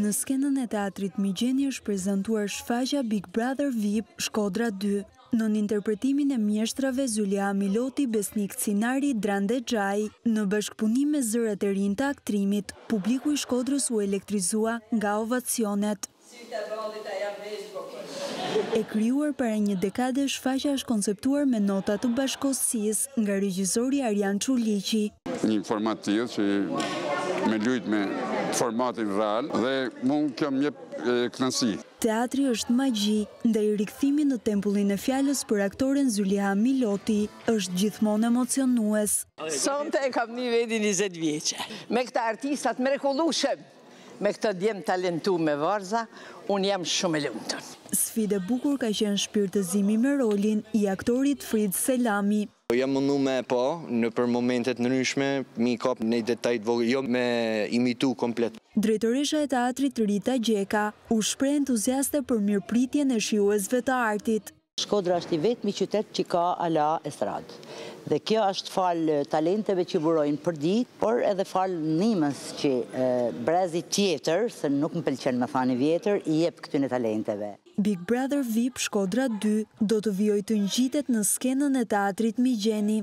Në skenën e Teatrit Migjeni është prezantuar shfaqja Big Brother vip, Shkodra dy, nën interpretimin e mjeshtrave Zyliha Miloti, Besnik Çinari, Drande Xhaj, në bashkëpunim me zërat e rinj të aktrimit. Publiku i Shkodrës u elektrizua nga ovacionet. Sytë e vëndit a janë veq vogël. E krijuar para një dekade, shfaqja është konceptuar me nota të bashkohësisë nga regjizori Arjan Çuliqi. Një format i tillë që me lujt me formatin real dhe mu kjo më jep kënaqësi. Teatri është magji, ndaj rikthimi në tempullin e fjalës për aktoren Zyliha Miloti është gjithmonë emocionues. Sonte e kam ni vedi njëzet vjeçe me këta artista të mrekullueshëm! Me këto djem talentu me varza unë jam shumë e lumtur. Sfidë e bukur ka qenë shpirtëzimi me rolin i aktorit Frid Selami. Po jam mundu me e pa nëpër momente të ndryshme, me i kap naj detaj të vogël, jo me imitu komplet. Drejtoresha e Teatrit Rita Gjeka u shpreh entuziaste për mirëpritjen e shijuesve të artit. Shkodra është i vetmi qytet që ka ala estradë. Dhe kjo është falë talenteve që burojnë përditë, por edhe falë ndihmës që brezi tjetër, se nuk më pëlqen me thanë i vjetër, i jep këtyne talenteve. Big Brother vip Shkodra dy do të vijojë të ngjitet në skenën e Teatrit Migjeni.